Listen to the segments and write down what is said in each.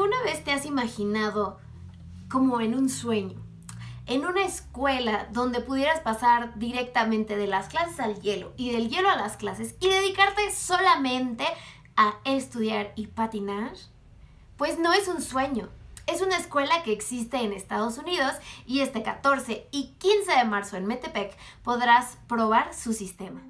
¿Alguna vez te has imaginado como en un sueño? En una escuela donde pudieras pasar directamente de las clases al hielo y del hielo a las clases y dedicarte solamente a estudiar y patinar? Pues no es un sueño, es una escuela que existe en Estados Unidos y este 14 y 15 de marzo en Metepec podrás probar su sistema.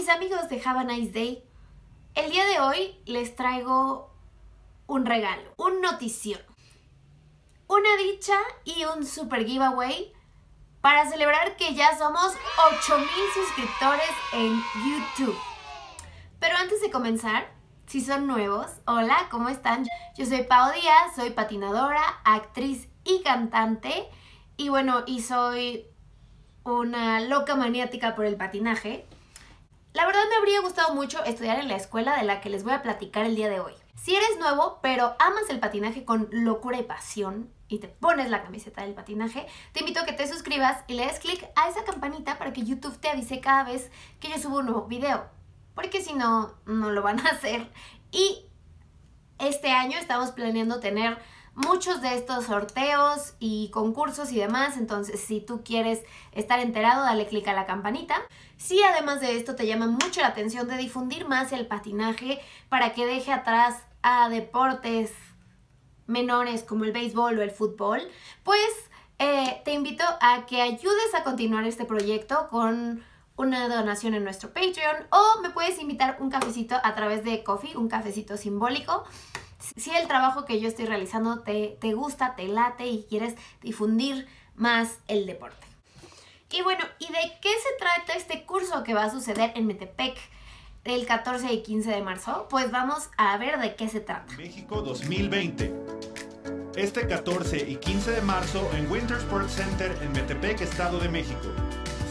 Mis amigos de Have a Nice Day, el día de hoy les traigo un regalo, un notición, una dicha y un super giveaway para celebrar que ya somos 8000 suscriptores en YouTube. Pero antes de comenzar, si son nuevos, hola, ¿cómo están? Yo soy Pau Díaz, soy patinadora, actriz y cantante. Y bueno, y soy una loca maniática por el patinaje. La verdad me habría gustado mucho estudiar en la escuela de la que les voy a platicar el día de hoy. Si eres nuevo, pero amas el patinaje con locura y pasión, y te pones la camiseta del patinaje, te invito a que te suscribas y le des clic a esa campanita para que YouTube te avise cada vez que yo subo un nuevo video. Porque si no, no lo van a hacer. Y este año estamos planeando tener muchos de estos sorteos y concursos y demás, entonces si tú quieres estar enterado, dale clic a la campanita. Si además de esto te llama mucho la atención de difundir más el patinaje para que deje atrás a deportes menores como el béisbol o el fútbol, pues eh, te invito a que ayudes a continuar este proyecto con una donación en nuestro Patreon o me puedes invitar un cafecito a través de Coffee, un cafecito simbólico. Si el trabajo que yo estoy realizando te, te gusta, te late y quieres difundir más el deporte. Y bueno, ¿y de qué se trata este curso que va a suceder en Metepec? el 14 y 15 de marzo, pues vamos a ver de qué se trata. México 2020. Este 14 y 15 de marzo en Winter Sports Center en Metepec, Estado de México.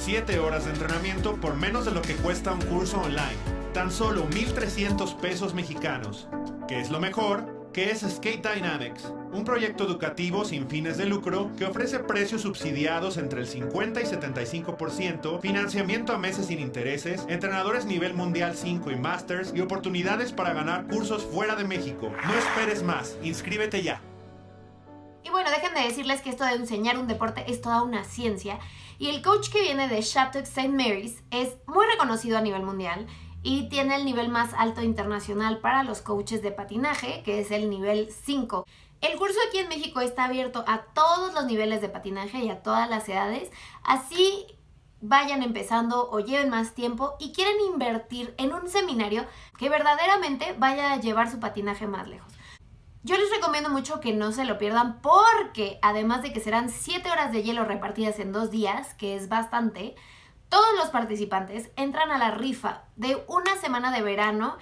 7 horas de entrenamiento por menos de lo que cuesta un curso online. Tan solo 1.300 pesos mexicanos. ¿Qué es lo mejor? que es Skate Dynamics, un proyecto educativo sin fines de lucro que ofrece precios subsidiados entre el 50 y 75%, financiamiento a meses sin intereses, entrenadores nivel mundial 5 y masters y oportunidades para ganar cursos fuera de México. No esperes más, inscríbete ya. Y bueno, déjenme decirles que esto de enseñar un deporte es toda una ciencia y el coach que viene de Chateau St. Mary's es muy reconocido a nivel mundial y tiene el nivel más alto internacional para los coaches de patinaje, que es el nivel 5. El curso aquí en México está abierto a todos los niveles de patinaje y a todas las edades, así vayan empezando o lleven más tiempo y quieren invertir en un seminario que verdaderamente vaya a llevar su patinaje más lejos. Yo les recomiendo mucho que no se lo pierdan porque además de que serán 7 horas de hielo repartidas en dos días, que es bastante, todos los participantes entran a la rifa de una semana de verano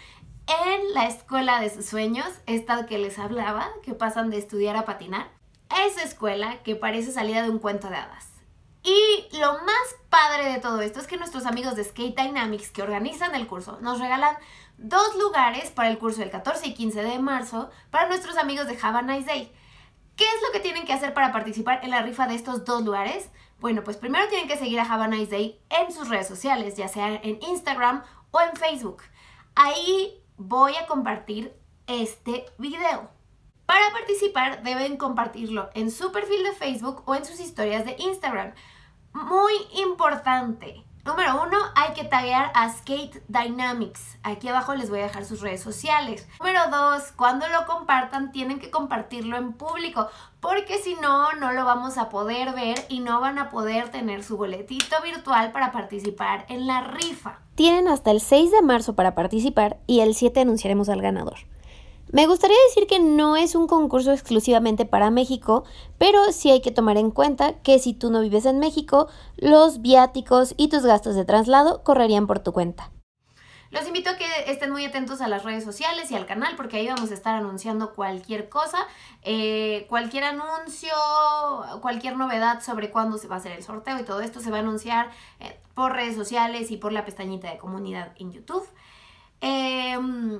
en la escuela de sus sueños, esta que les hablaba, que pasan de estudiar a patinar. Esa escuela que parece salida de un cuento de hadas. Y lo más padre de todo esto es que nuestros amigos de Skate Dynamics que organizan el curso nos regalan dos lugares para el curso del 14 y 15 de marzo para nuestros amigos de Have a Nice Day. ¿Qué es lo que tienen que hacer para participar en la rifa de estos dos lugares? Bueno, pues primero tienen que seguir a Have a Nice Day en sus redes sociales, ya sea en Instagram o en Facebook. Ahí voy a compartir este video. Para participar deben compartirlo en su perfil de Facebook o en sus historias de Instagram. Muy importante, Número uno, hay que taguear a Skate Dynamics. Aquí abajo les voy a dejar sus redes sociales. Número dos, cuando lo compartan tienen que compartirlo en público porque si no, no lo vamos a poder ver y no van a poder tener su boletito virtual para participar en la rifa. Tienen hasta el 6 de marzo para participar y el 7 anunciaremos al ganador. Me gustaría decir que no es un concurso exclusivamente para México, pero sí hay que tomar en cuenta que si tú no vives en México, los viáticos y tus gastos de traslado correrían por tu cuenta. Los invito a que estén muy atentos a las redes sociales y al canal porque ahí vamos a estar anunciando cualquier cosa, eh, cualquier anuncio, cualquier novedad sobre cuándo se va a hacer el sorteo y todo esto se va a anunciar eh, por redes sociales y por la pestañita de comunidad en YouTube. Em,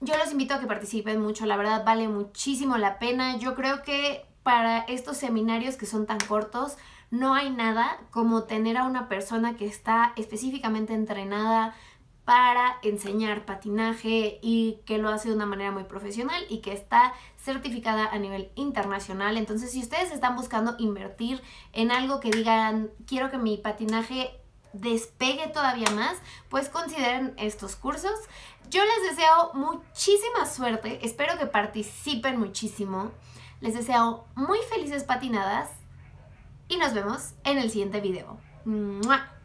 yo los invito a que participen mucho, la verdad vale muchísimo la pena. Yo creo que para estos seminarios que son tan cortos, no hay nada como tener a una persona que está específicamente entrenada para enseñar patinaje y que lo hace de una manera muy profesional y que está certificada a nivel internacional. Entonces, si ustedes están buscando invertir en algo que digan, quiero que mi patinaje despegue todavía más, pues consideren estos cursos. Yo les deseo muchísima suerte, espero que participen muchísimo. Les deseo muy felices patinadas y nos vemos en el siguiente video. ¡Mua!